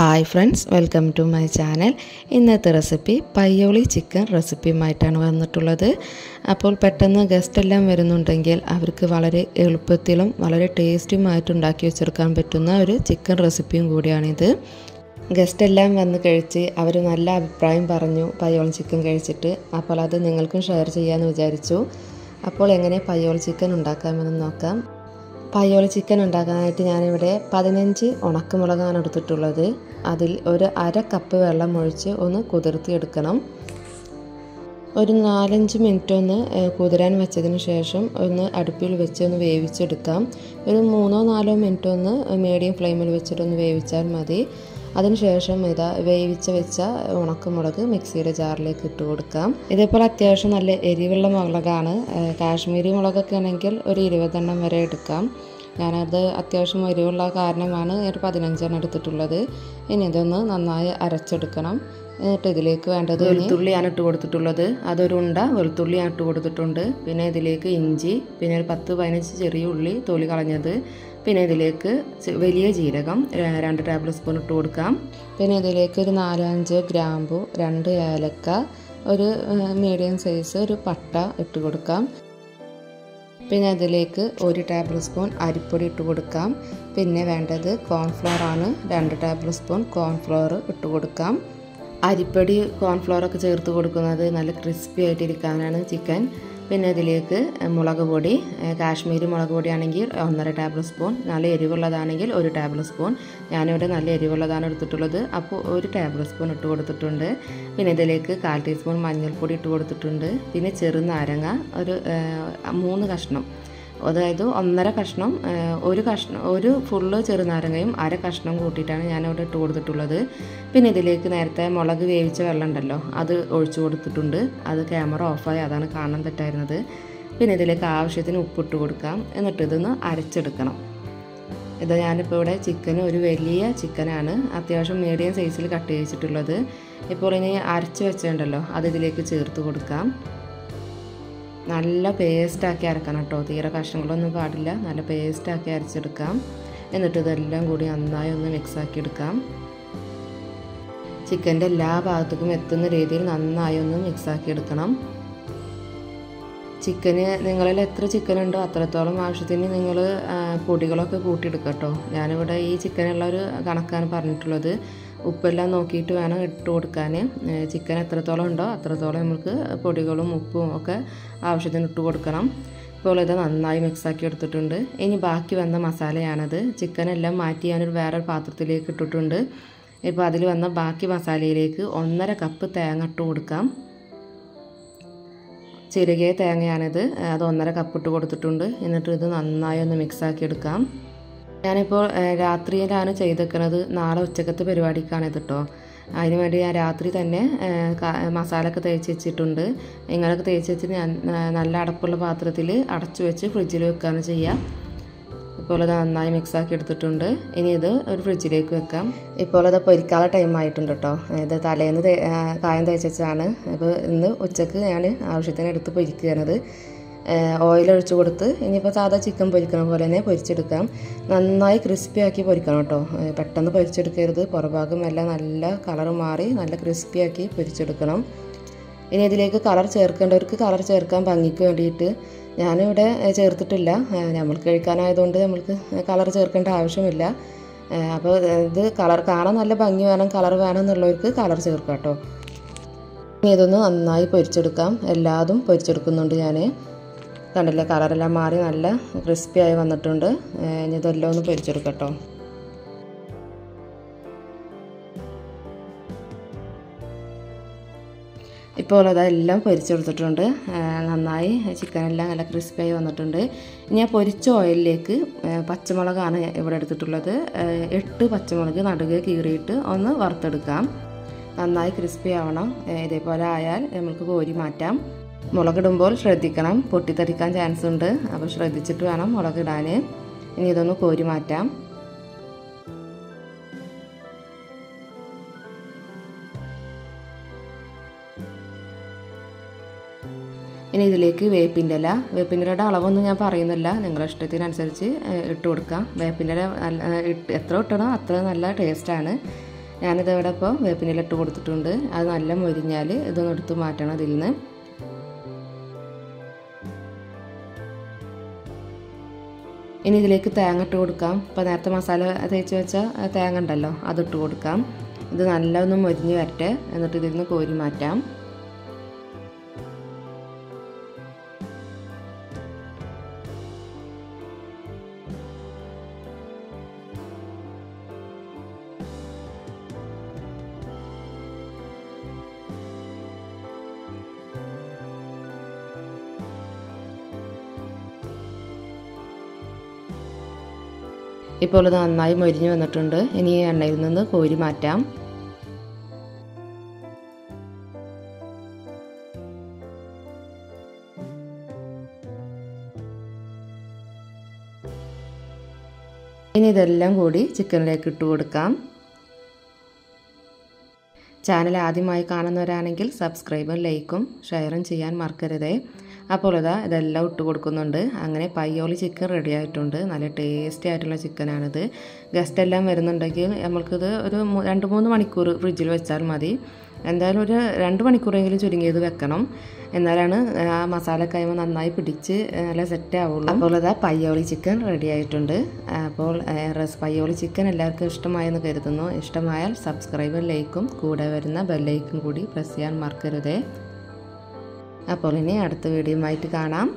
Hi friends welcome to my channel ഇന്നത്തെ recipe Payyoli chicken റെസിപ്പിയുമായിട്ടാണ് വന്നിട്ടുള്ളത്. അപ്പോൾ പെട്ടെന്ന് ഗസ്റ്റ് എല്ലാം വരുന്നുണ്ടെങ്കിൽ അവർക്ക് വളരെ എളുപ്പത്തിലും വളരെ ടേസ്റ്റിയുമായിട്ട് ഉണ്ടാക്കി വെച്ചെടുക്കാൻ പറ്റുന്ന ഒരു ചിക്കൻ റെസിപ്പിയും കൂടിയാണിത്. ഗസ്റ്റ് എല്ലാം വന്ന് കഴിച്ച് അവർ നല്ല അഭിപ്രായം പറഞ്ഞു പയ്യോളി ചിക്കൻ കഴിച്ചിട്ട്. അപ്പോൾ അത് നിങ്ങൾക്കും ഷെയർ ചെയ്യാമെന്ന് വിചാരിച്ചു. അപ്പോൾ എങ്ങനെ പയ്യോളി ചിക്കൻ ഉണ്ടാക്കാമെന്ന് നോക്കാം. പയ്യോളി ചിക്കൻ ഉണ്ടാക്കാനായിട്ട് ഞാനിവിടെ പതിനഞ്ച് ഉണക്കമുളകാണ് എടുത്തിട്ടുള്ളത്. അതിൽ ഒരു അര കപ്പ് വെള്ളം ഒഴിച്ച് ഒന്ന് കുതിർത്തി എടുക്കണം ഒരു നാലഞ്ച് മിനിറ്റ് ഒന്ന് കുതിരാൻ വെച്ചതിന് ശേഷം ഒന്ന് അടുപ്പിൽ വെച്ച് ഒന്ന് വേവിച്ചെടുക്കാം. ഒരു മൂന്നോ നാലോ മിനിറ്റ് ഒന്ന് മീഡിയം ഫ്ലെയിമിൽ വെച്ചിട്ടൊന്ന് വേവിച്ചാൽ മതി. അതിനുശേഷം ഇതാ വേവിച്ച് വെച്ച ഉണക്കമുളക് മിക്സിയുടെ ജാറിലേക്ക് ഇട്ട് കൊടുക്കാം. ഇതേപോലെ അത്യാവശ്യം നല്ല എരിവുള്ള മുളകാണ്. കാശ്മീരി മുളകൊക്കെ ആണെങ്കിൽ ഒരു ഇരുപതെണ്ണം വരെ എടുക്കാം. ഞാനത് അത്യാവശ്യം എരിവുള്ള കാരണമാണ് ഒരു പതിനഞ്ചെണ്ണം എടുത്തിട്ടുള്ളത്. ഇനി ഇതൊന്ന് നന്നായി അരച്ചെടുക്കണം. എന്നിട്ട് ഇതിലേക്ക് വേണ്ടത് വെളുത്തുള്ളിയാണ് ഇട്ട് കൊടുത്തിട്ടുള്ളത്. അതൊരു ഉണ്ട വെളുത്തുള്ളിയാണ് ഇട്ട് കൊടുത്തിട്ടുണ്ട്. പിന്നെ ഇതിലേക്ക് ഇഞ്ചി പിന്നെ ഒരു പത്ത് പതിനഞ്ച് ചെറിയ ഉള്ളി തൊലി കളഞ്ഞത്. പിന്നെ ഇതിലേക്ക് വലിയ ജീരകം രണ്ട് ടേബിൾ സ്പൂൺ ഇട്ട് കൊടുക്കാം. പിന്നെ ഇതിലേക്ക് ഒരു നാലഞ്ച് ഗ്രാമ്പു രണ്ട് ഏലക്ക ഒരു മീഡിയം സൈസ് ഒരു പട്ട ഇട്ട് കൊടുക്കാം. പിന്നെ അതിലേക്ക് ഒരു ടേബിൾ സ്പൂൺ അരിപ്പൊടി ഇട്ട് കൊടുക്കാം. പിന്നെ വേണ്ടത് കോൺഫ്ലോർ ആണ്. രണ്ട് ടേബിൾ സ്പൂൺ കോൺഫ്ലോർ ഇട്ട് കൊടുക്കാം. അരിപ്പൊടി കോൺഫ്ലോറൊക്കെ ചേർത്ത് കൊടുക്കുന്നത് നല്ല ക്രിസ്പി ആയിട്ടിരിക്കാനാണ് ചിക്കൻ പിന്നെ അതിലേക്ക് മുളക് പൊടി കാശ്മീരി മുളക് പൊടിയാണെങ്കിൽ ഒന്നര ടേബിൾ സ്പൂൺ നല്ല എരിവുള്ളതാണെങ്കിൽ ഒരു ടേബിൾ സ്പൂൺ ഞാനിവിടെ നല്ല എരിവുള്ളതാണ് എടുത്തിട്ടുള്ളത്. അപ്പോൾ ഒരു ടേബിൾ സ്പൂൺ ഇട്ട് കൊടുത്തിട്ടുണ്ട്. പിന്നെ ഇതിലേക്ക് കാൽ ടീസ്പൂൺ മഞ്ഞൾപ്പൊടി ഇട്ട് കൊടുത്തിട്ടുണ്ട്. പിന്നെ ചെറുനാരങ്ങ ഒരു മൂന്ന് കഷ്ണം. അതായത് ഒന്നര കഷ്ണം ഒരു കഷ്ണം ഒരു ഫുള്ള് ചെറുനാരങ്ങയും അര കഷ്ണം കൂട്ടിയിട്ടാണ് ഞാനിവിടെ ഇട്ട് കൊടുത്തിട്ടുള്ളത്. പിന്നെ ഇതിലേക്ക് നേരത്തെ മുളക് വേവിച്ച വെള്ളം ഉണ്ടല്ലോ അത് ഒഴിച്ചു കൊടുത്തിട്ടുണ്ട്. അത് ക്യാമറ ഓഫായി അതാണ് കാണാൻ തെറ്റായിരുന്നത്. പിന്നെ ഇതിലേക്ക് ആവശ്യത്തിന് ഉപ്പിട്ട് കൊടുക്കാം. എന്നിട്ട് ഇതൊന്ന് അരച്ചെടുക്കണം. ഇത് ഞാനിപ്പോൾ ഇവിടെ ചിക്കൻ ഒരു വലിയ ചിക്കനാണ് അത്യാവശ്യം മീഡിയം സൈസിൽ കട്ട് ചെയ്തിട്ടുള്ളത്. ഇപ്പോൾ ഇനി അരച്ച് വെച്ചിട്ടുണ്ടല്ലോ അത് ഇതിലേക്ക് ചേർത്ത് കൊടുക്കാം. നല്ല പേസ്റ്റാക്കി അരക്കണം കേട്ടോ തീരെ കഷ്ണങ്ങളൊന്നും പാടില്ല. നല്ല പേസ്റ്റാക്കി അരച്ചെടുക്കാം. എന്നിട്ട് ഇതെല്ലാം കൂടി നന്നായി ഒന്ന് മിക്സാക്കി എടുക്കാം. ചിക്കന്റെ എല്ലാ ഭാഗത്തേക്കും എത്തുന്ന രീതിയിൽ നന്നായി ഒന്ന് മിക്സാക്കി എടുക്കണം. ചിക്കന് നിങ്ങളിൽ എത്ര ചിക്കൻ ഉണ്ടോ അത്രത്തോളം ആവശ്യത്തിന് നിങ്ങൾ പൊടികളൊക്കെ കൂട്ടിയെടുക്കുക കേട്ടോ ഞാനിവിടെ ഈ ചിക്കനുള്ള ഒരു കണക്കാണ് പറഞ്ഞിട്ടുള്ളത്. ഉപ്പെല്ലാം നോക്കിയിട്ട് വേണം ഇട്ട് കൊടുക്കാൻ. ചിക്കൻ എത്രത്തോളം ഉണ്ടോ അത്രത്തോളം നമുക്ക് പൊടികളും ഉപ്പും ഒക്കെ ആവശ്യത്തിന് ഇട്ട് കൊടുക്കണം. ഇപ്പോൾ ഇത് നന്നായി മിക്സാക്കി എടുത്തിട്ടുണ്ട്. ഇനി ബാക്കി വന്ന മസാലയാണത്. ചിക്കനെല്ലാം മാറ്റി ഞാനൊരു വേറൊരു പാത്രത്തിലേക്ക് ഇട്ടിട്ടുണ്ട്. ഇപ്പോൾ അതിൽ വന്ന ബാക്കി മസാലയിലേക്ക് ഒന്നര കപ്പ് തേങ്ങ ഇട്ട് കൊടുക്കാം. ചിരകിയ തേങ്ങയാണിത്. അത് ഒന്നര കപ്പ് ഇട്ട് കൊടുത്തിട്ടുണ്ട്. എന്നിട്ട് ഇത് നന്നായി ഒന്ന് മിക്സാക്കി എടുക്കാം. ഞാനിപ്പോൾ രാത്രിയിലാണ് ചെയ്തേക്കുന്നത് നാളെ ഉച്ചക്കത്തെ പരിപാടിക്കാണ് ഇത് കേട്ടോ അതിന് വേണ്ടി ഞാൻ രാത്രി തന്നെ മസാല ഒക്കെ തേച്ച് വെച്ചിട്ടുണ്ട്. ഇങ്ങനെയൊക്കെ തേച്ച് വെച്ചിട്ട് ഞാൻ നല്ല അടപ്പുള്ള പാത്രത്തിൽ അടച്ചു വെച്ച് ഫ്രിഡ്ജിൽ വെക്കുകയാണ് ചെയ്യുക ഇപ്പോൾ അത് നന്നായി മിക്സാക്കി എടുത്തിട്ടുണ്ട്. ഇനി ഇത് ഒരു ഫ്രിഡ്ജിലേക്ക് വെക്കാം. ഇപ്പോൾ അത് പൊരിക്കാനുള്ള ടൈം ആയിട്ടുണ്ട് കേട്ടോ ഇത് തലേന്ന് കായം തേച്ചാണ് അപ്പോൾ ഇന്ന് ഉച്ചയ്ക്ക് ഞാൻ ആവശ്യത്തിന് എടുത്ത് പൊരിക്കുകയാണത്. ഓയിൽ ഒഴിച്ച് കൊടുത്ത് ഇനിയിപ്പോൾ സാധാ ചിക്കൻ പൊരിക്കണ പോലെ തന്നെ പൊരിച്ചെടുക്കാം. നന്നായി ക്രിസ്പി ആക്കി പൊരിക്കണം കേട്ടോ പെട്ടെന്ന് പൊരിച്ചെടുക്കരുത്. പുറഭാഗം എല്ലാം നല്ല കളർ മാറി നല്ല ക്രിസ്പി ആക്കി പൊരിച്ചെടുക്കണം. ഇനി ഇതിലേക്ക് കളർ ചേർക്കേണ്ടവർക്ക് കളർ ചേർക്കാൻ ഭംഗിക്ക് വേണ്ടിയിട്ട് ഞാനിവിടെ ചേർത്തിട്ടില്ല. നമ്മൾ കഴിക്കാനായതുകൊണ്ട് നമ്മൾക്ക് കളർ ചേർക്കേണ്ട ആവശ്യമില്ല. അപ്പോൾ ഇത് കളർ കാണാൻ നല്ല ഭംഗി വേണം കളർ വേണം എന്നുള്ളവർക്ക് കളർ ചേർക്കാം കേട്ടോ. ഇനി ഇതൊന്ന് നന്നായി പൊരിച്ചെടുക്കാം. എല്ലാതും പൊരിച്ചെടുക്കുന്നുണ്ട് ഞാൻ കണ്ടില്ലേ കളറെല്ലാം മാറി നല്ല ക്രിസ്പി ആയി വന്നിട്ടുണ്ട് ഇനി ഇതെല്ലാം ഒന്ന് പൊരിച്ചെടുക്കാം കേട്ടോ. ഇപ്പോൾ അതെല്ലാം പൊരിച്ചെടുത്തിട്ടുണ്ട് നന്നായി ചിക്കനെല്ലാം നല്ല ക്രിസ്പിയായി വന്നിട്ടുണ്ട്. ഞാൻ പൊരിച്ച ഓയിലിലേക്ക് പച്ചമുളകാണ് ഇവിടെ എടുത്തിട്ടുള്ളത്. എട്ട് പച്ചമുളക് നടുകെ കീറിയിട്ട് ഒന്ന് വറുത്തെടുക്കാം. നന്നായി ക്രിസ്പി ആവണം. ഇതേപോലെ ആയാൽ നമുക്ക് കോരി മാറ്റാം. മുളകിടുമ്പോൾ ശ്രദ്ധിക്കണം. പൊട്ടിത്തെറിക്കാൻ ചാൻസ് ഉണ്ട്. അപ്പോൾ ശ്രദ്ധിച്ചിട്ട് വേണം മുളകിടാൻ ഇനി ഇതൊന്ന് കോരി മാറ്റാം. ഇനി ഇതിലേക്ക് വേപ്പിന്റെ ഇല. വേപ്പിന്റെ ഇലയുടെ അളവൊന്നും ഞാൻ പറയുന്നില്ല. നിങ്ങളുടെ ഇഷ്ടത്തിനനുസരിച്ച് ഇട്ട് കൊടുക്കാം. വേപ്പിന്റെ ഇല എത്ര ഇട്ടണോ അത്ര നല്ല ടേസ്റ്റാണ്. ഞാനിത് ഇവിടെ ഇപ്പോൾ ഇട്ട് കൊടുത്തിട്ടുണ്ട്. അത് നല്ല മൊരിഞ്ഞാൽ ഇതൊന്ന് എടുത്ത് മാറ്റണം ഇതിൽ നിന്ന് ഇനി ഇതിലേക്ക് തേങ്ങ ഇട്ട് കൊടുക്കാം. ഇപ്പോൾ നേരത്തെ മസാല തേച്ച് വെച്ച തേങ്ങ ഉണ്ടല്ലോ അതിട്ട് കൊടുക്കാം. ഇത് നല്ല ഒന്ന് മൊരിഞ്ഞ് വരട്ടെ. എന്നിട്ട് ഇതിൽ നിന്ന് കോരി മാറ്റാം. ഇപ്പോൾ ഇത് നന്നായി മൊരിഞ്ഞ് വന്നിട്ടുണ്ട്. ഇനി ഈ എണ്ണയിൽ നിന്ന് കോരി മാറ്റാം. ഇനി ഇതെല്ലാം കൂടി ചിക്കനിലേക്ക് ഇട്ട് കൊടുക്കാം. ചാനൽ ആദ്യമായി കാണുന്നവരാണെങ്കിൽ സബ്സ്ക്രൈബും ലൈക്കും ഷെയറും ചെയ്യാൻ മറക്കരുതേ. അപ്പോൾ ഇതാ ഇതെല്ലാം ഇട്ട് കൊടുക്കുന്നുണ്ട്. അങ്ങനെ പയ്യോളി ചിക്കൻ റെഡി ആയിട്ടുണ്ട്. നല്ല ടേസ്റ്റി ആയിട്ടുള്ള ചിക്കനാണിത് ഗസ്റ്റ് എല്ലാം വരുന്നുണ്ടെങ്കിൽ നമ്മൾക്കിത് ഒരു രണ്ട് മൂന്ന് മണിക്കൂർ ഫ്രിഡ്ജിൽ വെച്ചാൽ മതി. എന്തായാലും ഒരു രണ്ട് മണിക്കൂറെങ്കിലും ചുരുങ്ങിയത് വെക്കണം. എന്നാലാണ് ആ മസാല കൈമ നന്നായി പിടിച്ച് നല്ല സെറ്റ് ആവുള്ളൂ. അപ്പോൾ ഇതാ പയ്യോളി ചിക്കൻ റെഡി ആയിട്ടുണ്ട്. അപ്പോൾ റസ് പയ്യോളി ചിക്കൻ എല്ലാവർക്കും ഇഷ്ടമായെന്ന് കരുതുന്നു. ഇഷ്ടമായാൽ സബ്സ്ക്രൈബും ലൈക്കും കൂടെ വരുന്ന ബെല്ലൈക്കും കൂടി പ്രസ് ചെയ്യാൻ മറക്കരുതേ. അപ്പോൾ ഇനി അടുത്ത വീഡിയോ ആയിട്ട് കാണാം.